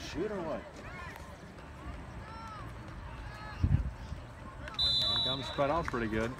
shooting shit shoot or what? Got him spread out pretty good.